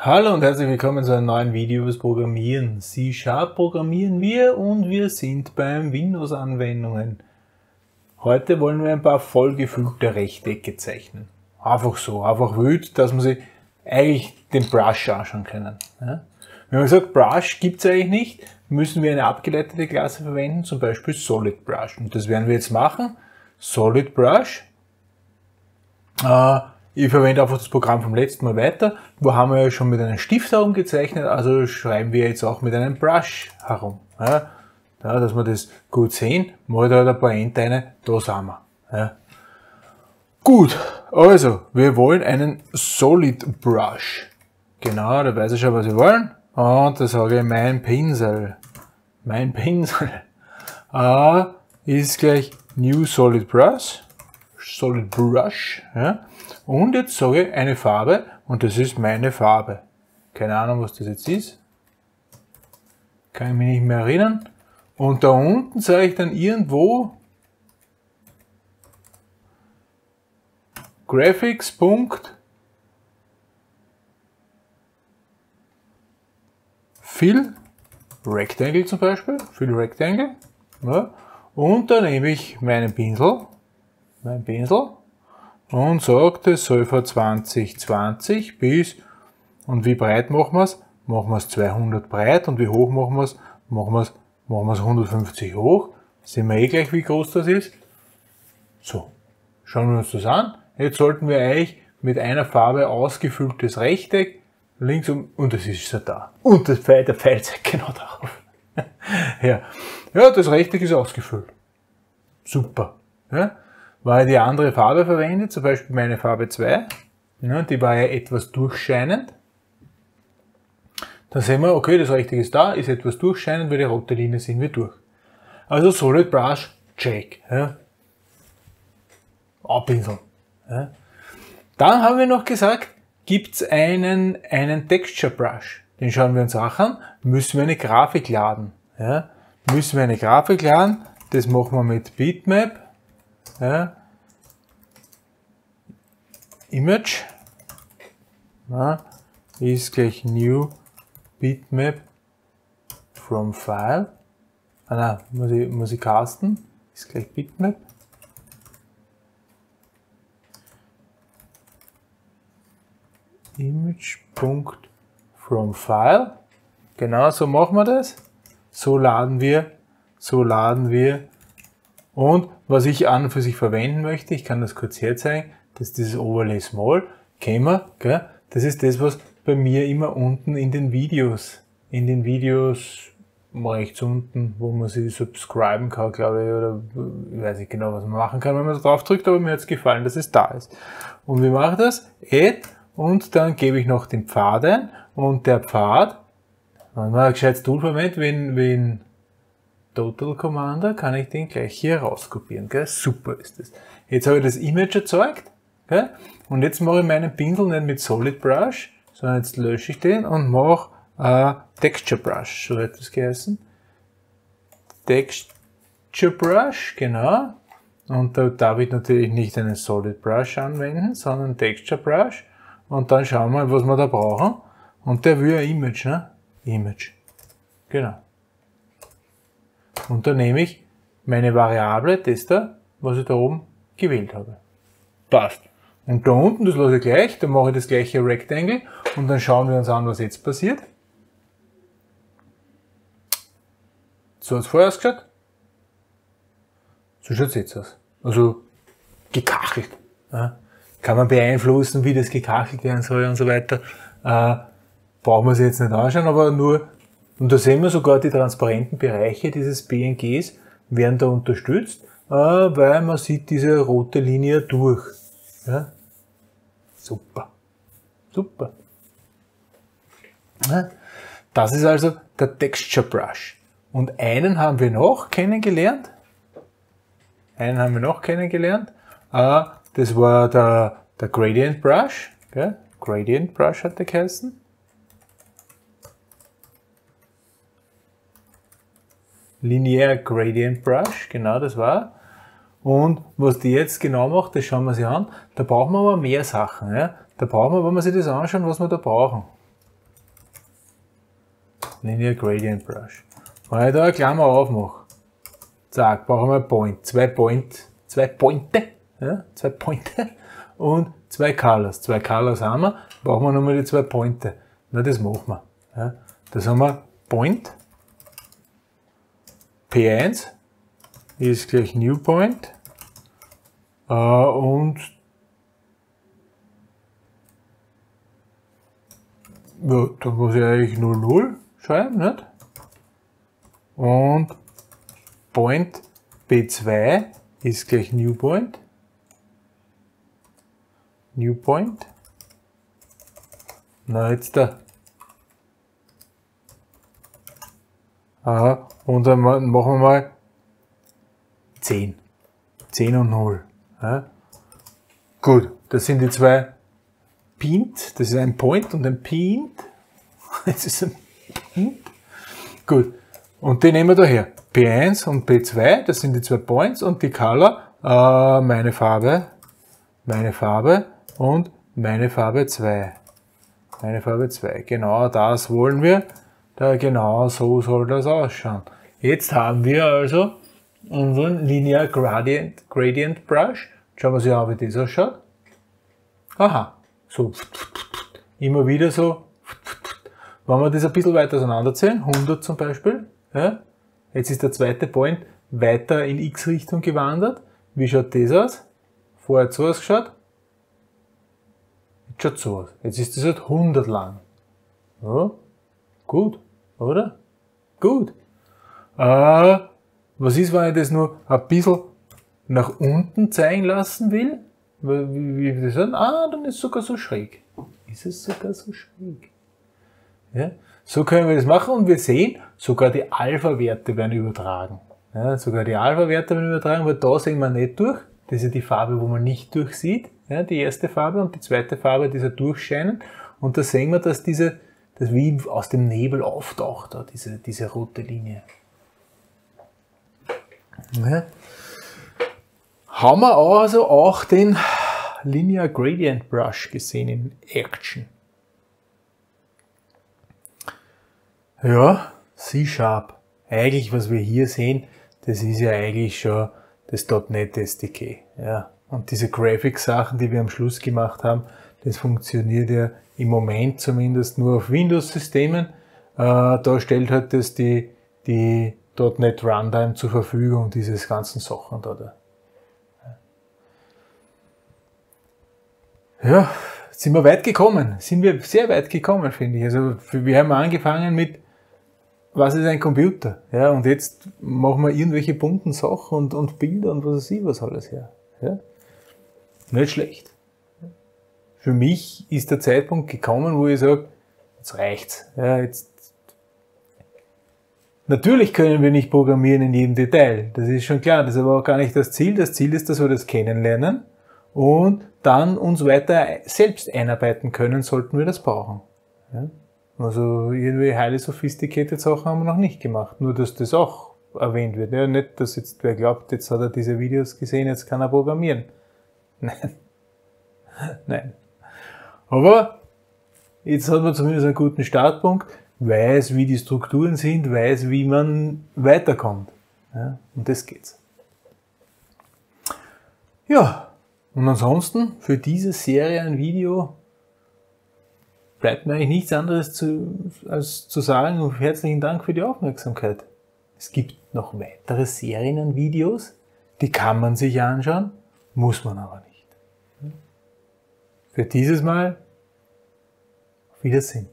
Hallo und herzlich willkommen zu einem neuen Video über das Programmieren. C-Sharp programmieren wir und wir sind beim Windows-Anwendungen. Heute wollen wir ein paar vollgefüllte Rechtecke zeichnen. Einfach so, einfach wild, dass man sich eigentlich den Brush anschauen können. Ja? Wenn man sagt, Brush gibt es eigentlich nicht, müssen wir eine abgeleitete Klasse verwenden, zum Beispiel Solid Brush. Und das werden wir jetzt machen. Solid Brush. Äh, ich verwende einfach das Programm vom letzten Mal weiter. Wo haben wir ja schon mit einem Stift herumgezeichnet, also schreiben wir jetzt auch mit einem Brush herum. Ja, dass wir das gut sehen, mal da ein paar Endteile, da sind wir. Ja. Gut, also, wir wollen einen Solid Brush. Genau, da weiß ich schon, was wir wollen. Und da sage ich mein Pinsel. Mein Pinsel äh, ist gleich New Solid Brush. Solid Brush. Ja. Und jetzt sage ich eine Farbe und das ist meine Farbe. Keine Ahnung, was das jetzt ist. Kann ich mich nicht mehr erinnern. Und da unten sage ich dann irgendwo Graphics. Fill Rectangle zum Beispiel, Fill Rectangle. Ja. Und dann nehme ich meinen Pinsel, meinen Pinsel und sagt, es soll von 2020 bis, und wie breit machen wir es? Machen wir es 200 breit und wie hoch machen wir es? Machen wir es, machen wir es 150 hoch. Sehen wir eh gleich, wie groß das ist. So, schauen wir uns das an. Jetzt sollten wir eigentlich mit einer Farbe ausgefülltes Rechteck links um, und das ist ja da. Und das Pfeil, der Pfeil zeigt genau darauf. ja. ja, das Rechteck ist ausgefüllt. Super. Ja weil die andere Farbe verwende, zum Beispiel meine Farbe 2, ja, die war ja etwas durchscheinend. Dann sehen wir, okay, das Richtige ist da, ist etwas durchscheinend, weil die rote Linie sind wir durch. Also Solid Brush, check. Ja. Abpinseln. Ja. Dann haben wir noch gesagt, gibt's einen, einen Texture Brush. Den schauen wir uns auch an. Müssen wir eine Grafik laden. Ja. Müssen wir eine Grafik laden. Das machen wir mit Bitmap ja, Image ja, ist gleich New Bitmap from File. Ah, nein, muss ich, muss ich casten, ist gleich Bitmap. Image.from File. Genau so machen wir das. So laden wir, so laden wir und was ich an und für sich verwenden möchte, ich kann das kurz herzeigen, das ist dieses Overlay Small, kennen gell? das ist das, was bei mir immer unten in den Videos, in den Videos rechts unten, wo man sich subscriben kann, glaube ich, oder ich weiß nicht genau, was man machen kann, wenn man drauf drückt, aber mir hat es gefallen, dass es da ist. Und wie mache ich das? Add und dann gebe ich noch den Pfad ein und der Pfad, wenn man ein gescheites Tool verwendet, wenn, wenn Total Commander kann ich den gleich hier rauskopieren. Gell? Super ist das. Jetzt habe ich das Image erzeugt. Gell? Und jetzt mache ich meinen Pinsel nicht mit Solid Brush, sondern jetzt lösche ich den und mache äh, Texture Brush. So hat das geheißen. Texture Brush, genau. Und da darf ich natürlich nicht einen Solid Brush anwenden, sondern Texture Brush. Und dann schauen wir, was wir da brauchen. Und der will ein Image, ne? Image. Genau. Und dann nehme ich meine Variable, das da, was ich da oben gewählt habe. Passt. Und da unten, das lasse ich gleich, dann mache ich das gleiche Rectangle und dann schauen wir uns an, was jetzt passiert. So hat es vorher ausgeschaut. So schaut es jetzt aus. Also gekachelt. Ja. Kann man beeinflussen, wie das gekachelt werden soll und so weiter. Äh, brauchen wir es jetzt nicht anschauen, aber nur und da sehen wir sogar die transparenten Bereiche dieses BNGs werden da unterstützt, äh, weil man sieht diese rote Linie durch. Ja? Super. Super. Das ist also der Texture Brush. Und einen haben wir noch kennengelernt. Einen haben wir noch kennengelernt. Äh, das war der, der Gradient Brush. Gradient Brush hat der geheißen. Linear Gradient Brush, genau das war. Und was die jetzt genau macht, das schauen wir sich an. Da brauchen wir aber mehr Sachen. Ja? Da brauchen wir, wenn wir sich das anschauen, was wir da brauchen. Linear Gradient Brush. Wenn ich da eine Klammer aufmache, zack, brauchen wir Point, zwei Point, zwei Pointe, ja, zwei Pointe und zwei Colors. Zwei Colors haben wir, brauchen wir nochmal die zwei Pointe. Na, das machen wir. Ja. Das haben wir Point, P1 ist gleich New Point äh, und ja, da muss ich eigentlich 00 schreiben, nicht? Und Point B2 ist gleich New Point. New Point. Na, jetzt da. Aha, und dann machen wir mal 10. 10 und 0. Ja. Gut, das sind die zwei Pint, das ist ein Point und ein Pint. Das ist ein Pint. Gut, und die nehmen wir daher. P1 und P2, das sind die zwei Points und die Color, äh, meine Farbe, meine Farbe und meine Farbe 2. Meine Farbe 2. Genau das wollen wir. Da genau so soll das ausschauen. Jetzt haben wir also unseren Linear Gradient, Gradient Brush. Schauen wir uns an, wie das ausschaut. Aha, so immer wieder so. Wenn wir das ein bisschen weiter auseinanderziehen, 100 zum Beispiel, ja, jetzt ist der zweite Point weiter in x-Richtung gewandert. Wie schaut das aus? Vorher hat so ausgeschaut. Jetzt schaut so aus. Jetzt ist das halt 100 lang. Ja, gut, oder? Gut. Äh, was ist, wenn ich das nur ein bisschen nach unten zeigen lassen will? Wie, wie, wie sagen? Ah, dann ist es sogar so schräg. Ist es sogar so schräg? Ja? So können wir das machen und wir sehen, sogar die Alpha-Werte werden übertragen. Ja, sogar die Alpha-Werte werden übertragen, weil da sehen wir nicht durch. Das ist die Farbe, wo man nicht durchsieht. Ja, die erste Farbe und die zweite Farbe, die so durchscheinen. Und da sehen wir, dass diese, das wie aus dem Nebel auftaucht, da, diese, diese rote Linie. Ja. Haben wir also auch den Linear Gradient Brush gesehen in Action. Ja, C-Sharp. Eigentlich, was wir hier sehen, das ist ja eigentlich schon das .NET SDK. Ja. Und diese Graphics-Sachen, die wir am Schluss gemacht haben, das funktioniert ja im Moment zumindest nur auf Windows-Systemen. Äh, da stellt halt das die, die .NET Runtime zur Verfügung, dieses ganzen Sachen da. Ja, sind wir weit gekommen. Sind wir sehr weit gekommen, finde ich. Also wir haben angefangen mit, was ist ein Computer? Ja, und jetzt machen wir irgendwelche bunten Sachen und, und Bilder und was weiß ich was alles her. Ja? Nicht schlecht. Für mich ist der Zeitpunkt gekommen, wo ich sage, jetzt reicht's. Ja, jetzt Natürlich können wir nicht programmieren in jedem Detail. Das ist schon klar. Das ist aber auch gar nicht das Ziel. Das Ziel ist, dass wir das kennenlernen und dann uns weiter selbst einarbeiten können, sollten wir das brauchen. Ja? Also irgendwie highly sophisticated Sachen haben wir noch nicht gemacht, nur dass das auch erwähnt wird. Ja, nicht, dass jetzt wer glaubt, jetzt hat er diese Videos gesehen, jetzt kann er programmieren. Nein. Nein. Aber jetzt hat man zumindest einen guten Startpunkt, weiß, wie die Strukturen sind, weiß, wie man weiterkommt. Ja, und das geht's. Ja, und ansonsten für diese Serie ein Video bleibt mir eigentlich nichts anderes zu, als zu sagen und herzlichen Dank für die Aufmerksamkeit. Es gibt noch weitere Serien an Videos, die kann man sich anschauen, muss man aber nicht. Für dieses Mal auf Wiedersehen.